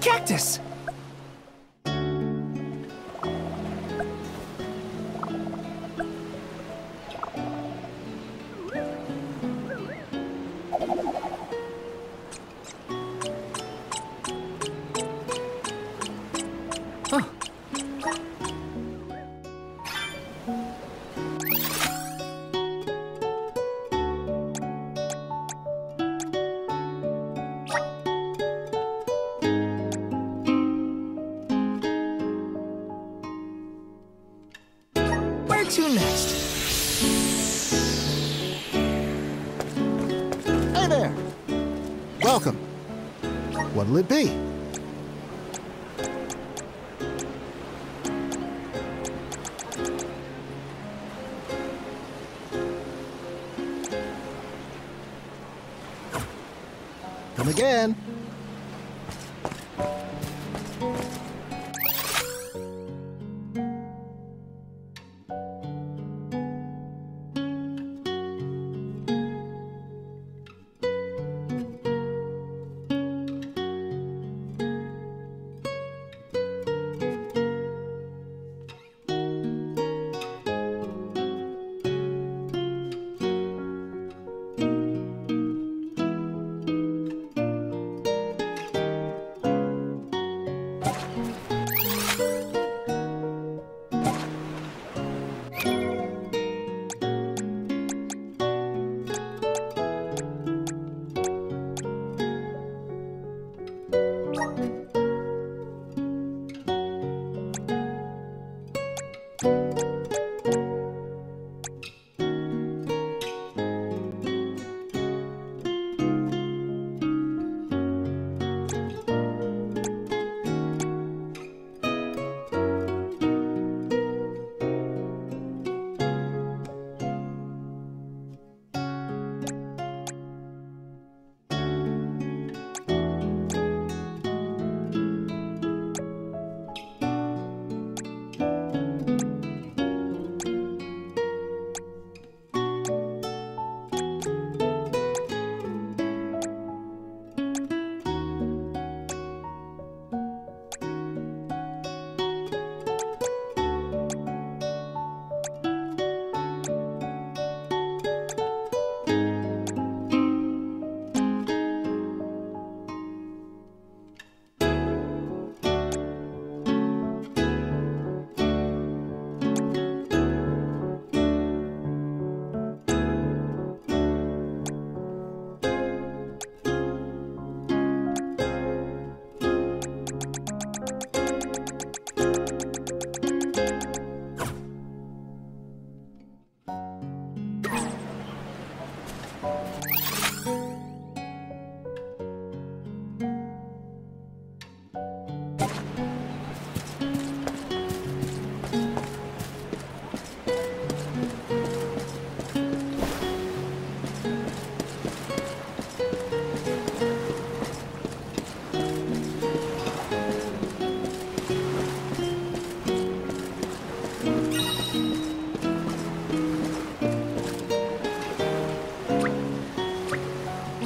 cactus! To next? Hey there! Welcome. What'll it be? Come again.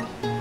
了。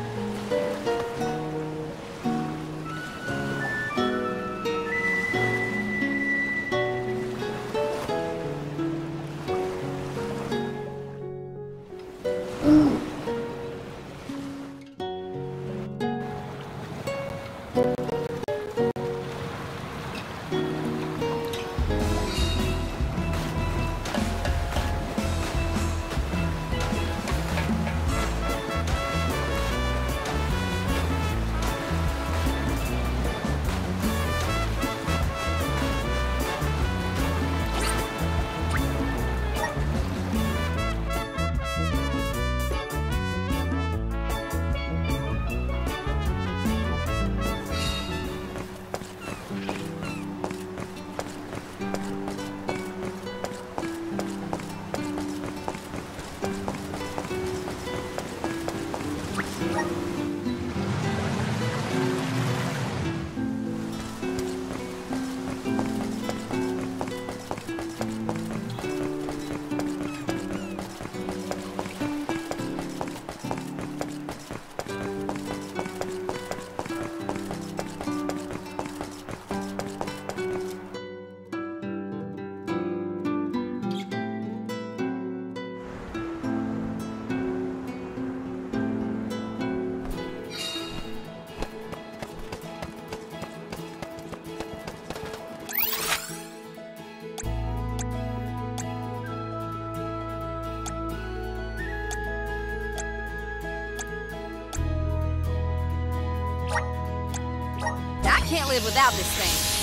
Without this thing.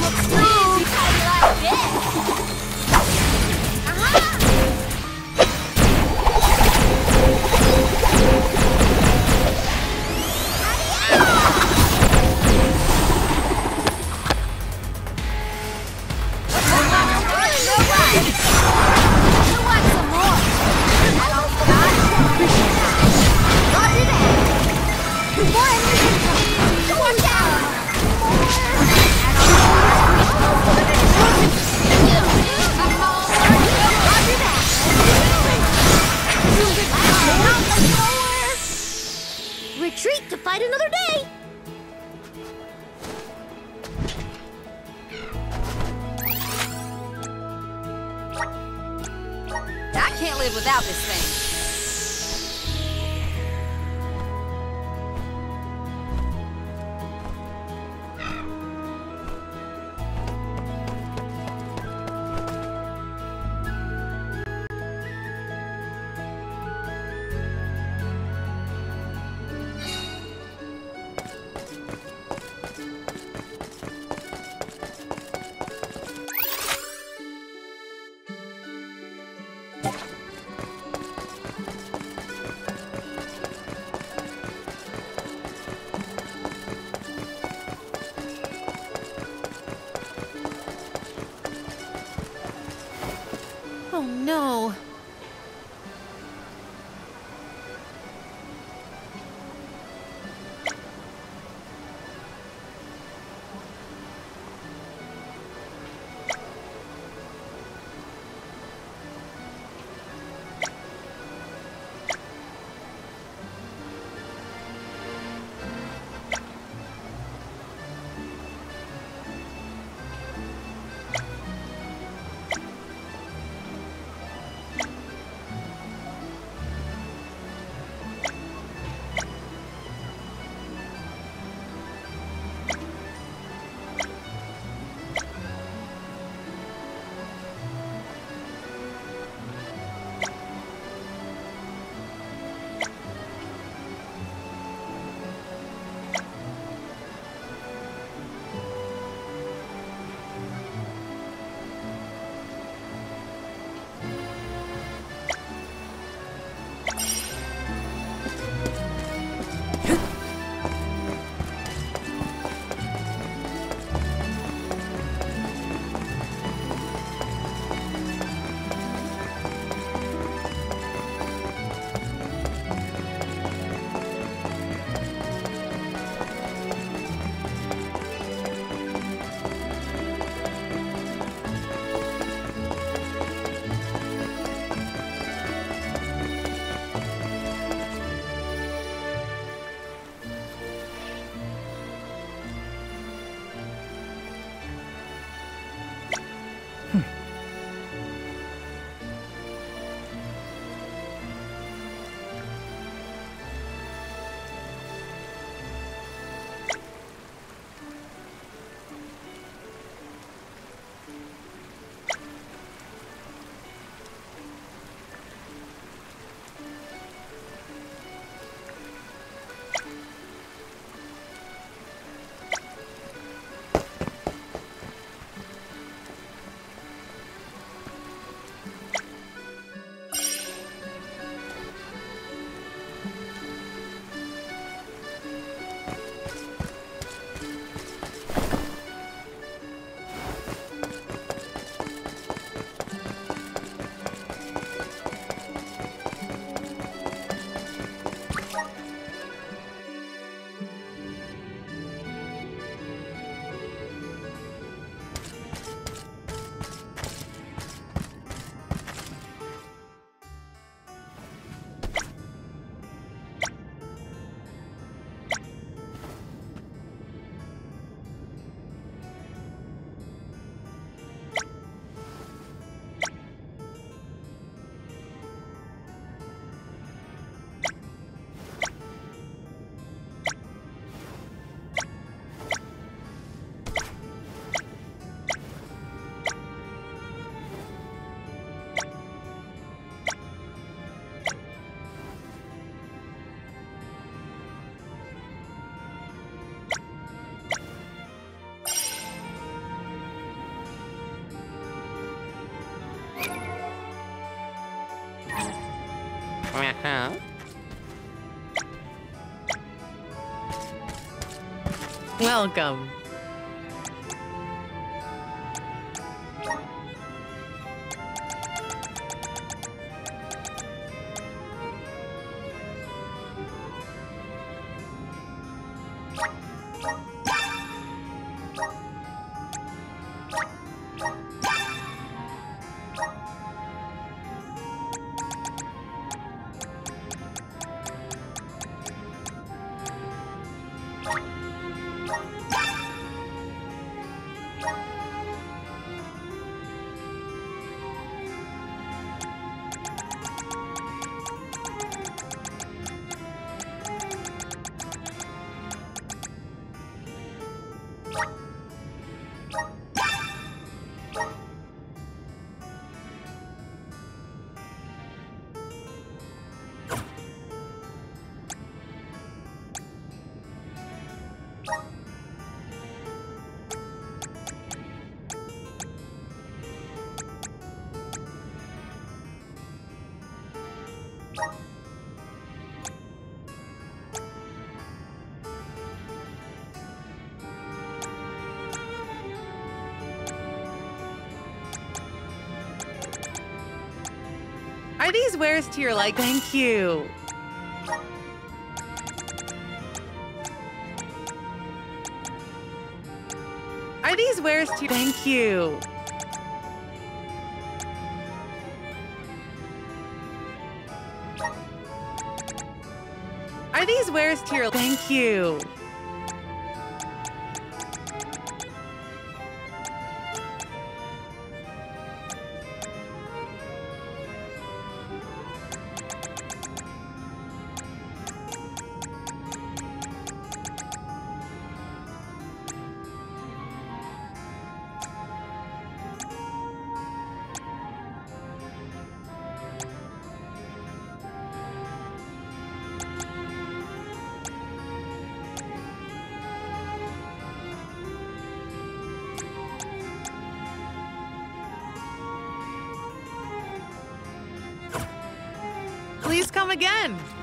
Looks good. Welcome. you Are these wares to your like? Thank you. Are these wares to Thank you. Are these wares to your Thank you. Come again.